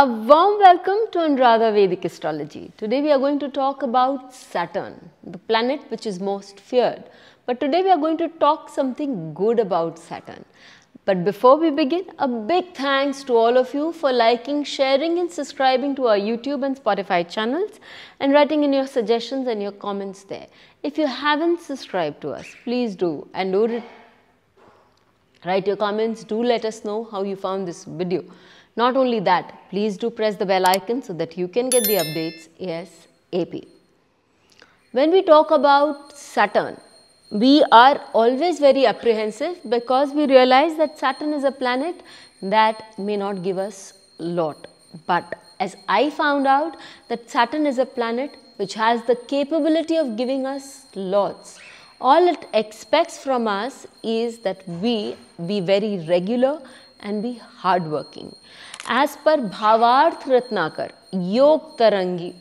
A warm welcome to Anuradha Vedic Astrology. Today we are going to talk about Saturn, the planet which is most feared. But today we are going to talk something good about Saturn. But before we begin, a big thanks to all of you for liking, sharing and subscribing to our YouTube and Spotify channels and writing in your suggestions and your comments there. If you haven't subscribed to us, please do and do it. Write your comments, do let us know how you found this video. Not only that, please do press the bell icon so that you can get the updates ASAP. When we talk about Saturn, we are always very apprehensive because we realize that Saturn is a planet that may not give us lot. But as I found out that Saturn is a planet which has the capability of giving us lots. All it expects from us is that we be very regular and be hardworking. As per Bhavarth Ratnakar, Yog Tarangi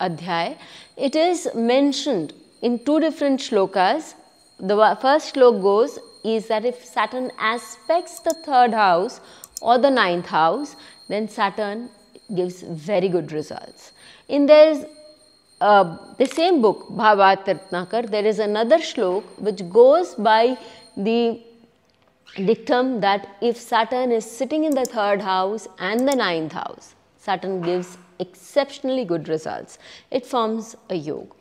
Adhyay, it is mentioned in two different shlokas. The first slok goes is that if Saturn aspects the third house or the ninth house, then Saturn gives very good results. In there's uh, the same book, Bhavarth Ratnakar, there is another shlok which goes by the dictum that if Saturn is sitting in the third house and the ninth house, Saturn gives exceptionally good results. It forms a yoga.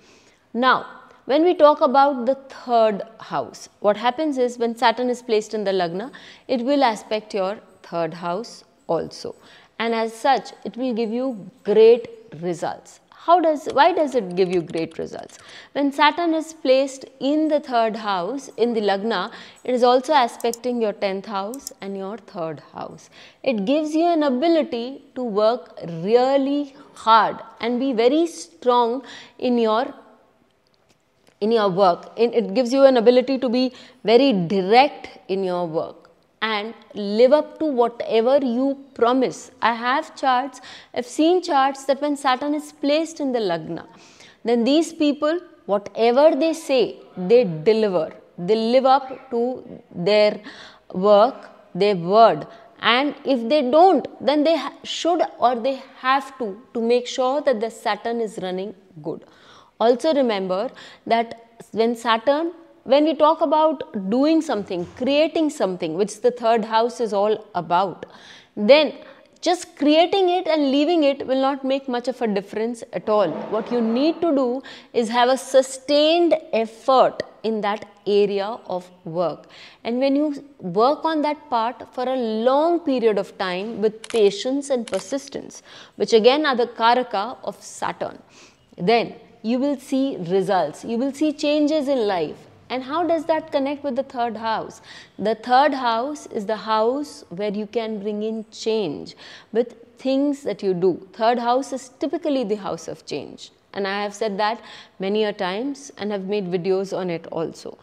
Now, when we talk about the third house, what happens is when Saturn is placed in the Lagna, it will aspect your third house also. And as such, it will give you great results. How does, why does it give you great results? When Saturn is placed in the third house, in the Lagna, it is also aspecting your 10th house and your third house. It gives you an ability to work really hard and be very strong in your in your work. It gives you an ability to be very direct in your work and live up to whatever you promise. I have charts, I've seen charts that when Saturn is placed in the Lagna, then these people, whatever they say, they deliver. They live up to their work, their word. And if they don't, then they should or they have to, to make sure that the Saturn is running good. Also remember that when Saturn, when we talk about doing something, creating something, which the third house is all about, then just creating it and leaving it will not make much of a difference at all. What you need to do is have a sustained effort in that area of work. And when you work on that part for a long period of time with patience and persistence, which again are the karaka of Saturn, then you will see results, you will see changes in life. And how does that connect with the third house? The third house is the house where you can bring in change with things that you do. Third house is typically the house of change. And I have said that many a times and have made videos on it also.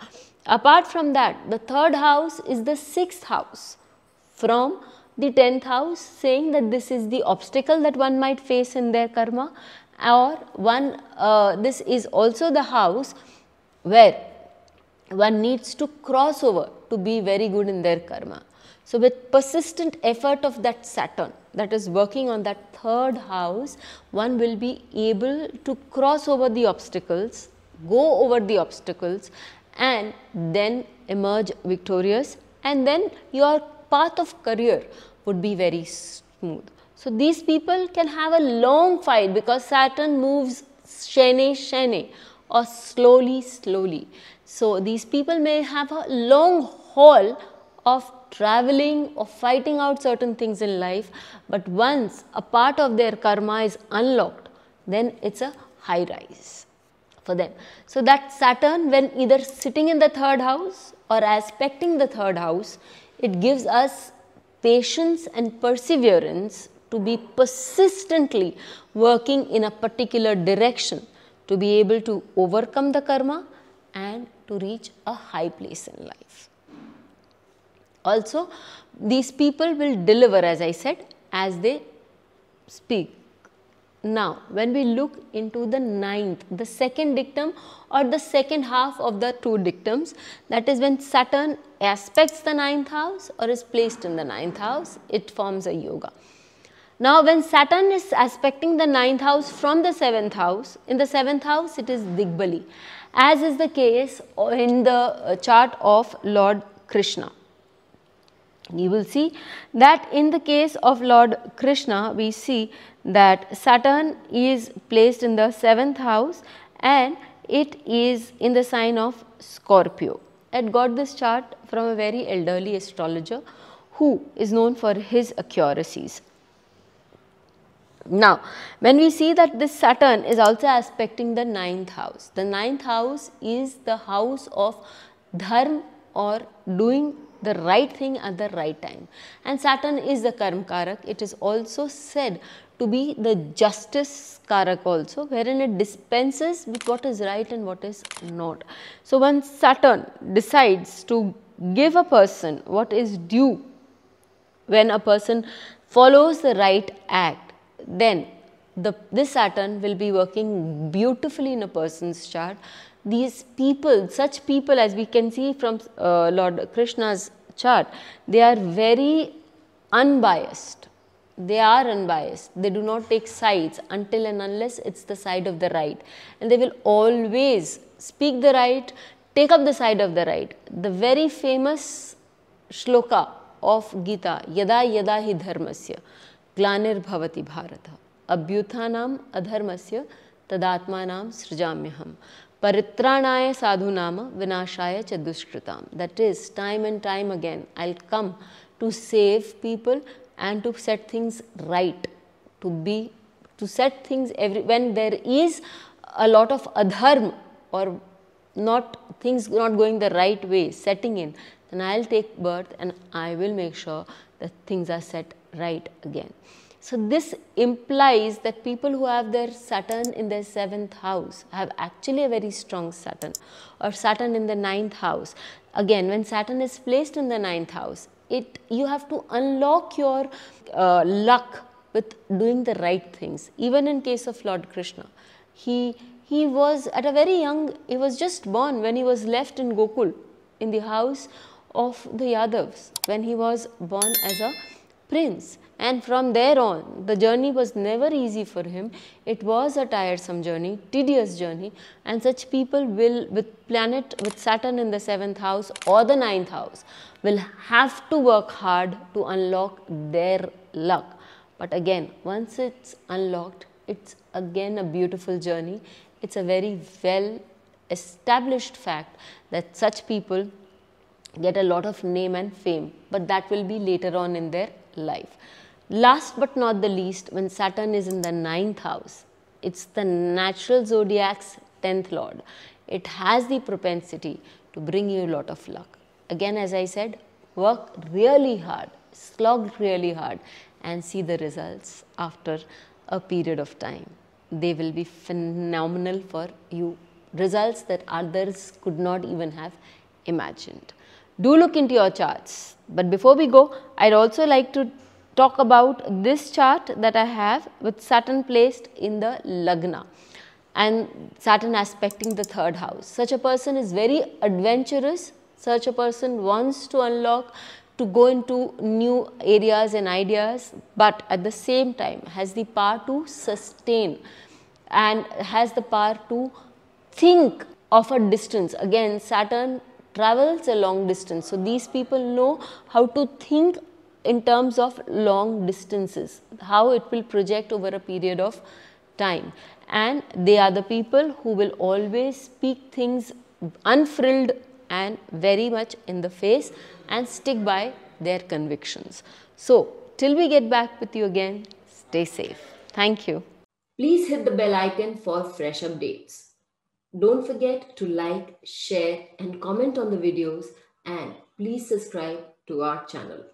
Apart from that, the third house is the sixth house from the 10th house saying that this is the obstacle that one might face in their karma or one uh, this is also the house where one needs to cross over to be very good in their karma. So, with persistent effort of that Saturn that is working on that third house, one will be able to cross over the obstacles, go over the obstacles and then emerge victorious and then your path of career would be very smooth. So, these people can have a long fight because Saturn moves shene shene or slowly slowly. So, these people may have a long haul of traveling or fighting out certain things in life, but once a part of their karma is unlocked, then it is a high rise for them. So, that Saturn when either sitting in the third house or aspecting the third house, it gives us patience and perseverance to be persistently working in a particular direction to be able to overcome the karma and to reach a high place in life. Also, these people will deliver as I said as they speak. Now, when we look into the ninth, the second dictum or the second half of the two dictums, that is when Saturn aspects the ninth house or is placed in the ninth house, it forms a yoga. Now when Saturn is aspecting the ninth house from the seventh house, in the seventh house it is Digbali as is the case in the uh, chart of Lord Krishna. You will see that in the case of Lord Krishna, we see that Saturn is placed in the 7th house and it is in the sign of Scorpio. I got this chart from a very elderly astrologer who is known for his accuracies. Now, when we see that this Saturn is also aspecting the ninth house, the ninth house is the house of dharma or doing the right thing at the right time. And Saturn is the karma karak. It is also said to be the justice karak also, wherein it dispenses with what is right and what is not. So, when Saturn decides to give a person what is due when a person follows the right act, then the, this Saturn will be working beautifully in a person's chart. These people, such people as we can see from uh, Lord Krishna's chart, they are very unbiased. They are unbiased. They do not take sides until and unless it's the side of the right. And they will always speak the right, take up the side of the right. The very famous shloka of Gita, Yada Yada Hi Dharmasya, ग्लानिर्भवति Bharat अभ्युत्थानाम अधर्मस्य तदात्मानां सृजाम्यहम परित्राणाय साधूनाम विनाशाय च दुष्कृताम that is time and time again I come to save people and to set things right to be to set things every when there is a lot of adharm or not things not going the right way setting in then i'll take birth and i will make sure that things are set right again. So, this implies that people who have their Saturn in their seventh house have actually a very strong Saturn or Saturn in the ninth house. Again, when Saturn is placed in the ninth house, it you have to unlock your uh, luck with doing the right things. Even in case of Lord Krishna, he he was at a very young, he was just born when he was left in Gokul in the house of the Yadavs when he was born as a prince. And from there on the journey was never easy for him. It was a tiresome journey tedious journey. And such people will with planet with saturn in the 7th house or the ninth house will have to work hard to unlock their luck. But again once it's unlocked it's again a beautiful journey. It's a very well established fact that such people get a lot of name and fame, but that will be later on in their life. Last but not the least, when Saturn is in the ninth house, it's the natural zodiac's 10th lord. It has the propensity to bring you a lot of luck. Again, as I said, work really hard, slog really hard, and see the results after a period of time. They will be phenomenal for you. Results that others could not even have imagined do look into your charts. But before we go, I'd also like to talk about this chart that I have with Saturn placed in the Lagna and Saturn aspecting the third house. Such a person is very adventurous, such a person wants to unlock to go into new areas and ideas, but at the same time has the power to sustain and has the power to think of a distance. Again, Saturn travels a long distance. So, these people know how to think in terms of long distances, how it will project over a period of time. And they are the people who will always speak things unfrilled and very much in the face and stick by their convictions. So, till we get back with you again, stay safe. Thank you. Please hit the bell icon for fresh updates. Don't forget to like, share and comment on the videos and please subscribe to our channel.